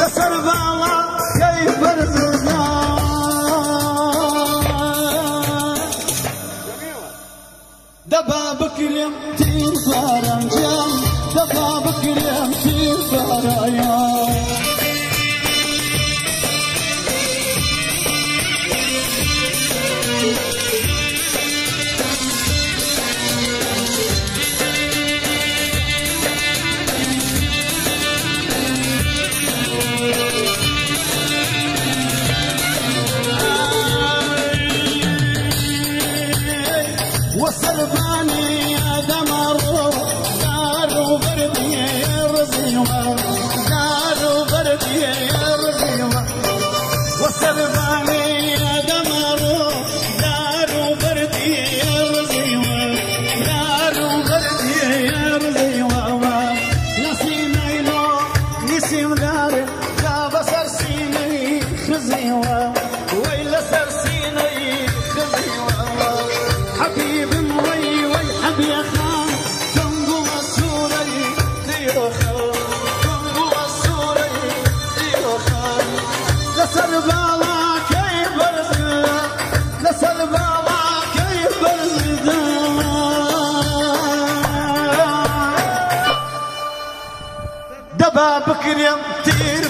وسرباني يا دمر دار وبرد يرزي وزار يغتر